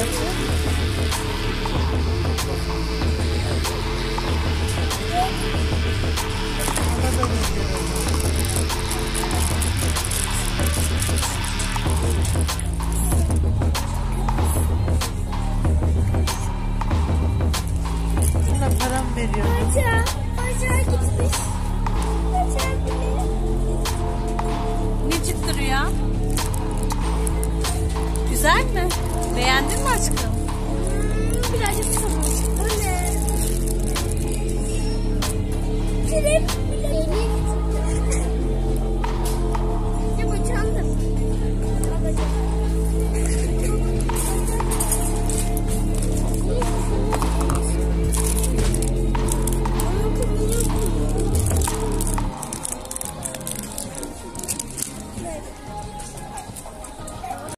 artık. Şuna param veriyorum. Hocam, hocam gitmiş. Hocam gitmiş. Güzel mi? Beğendin mi aşkım? Hmm, birazcık sıvı.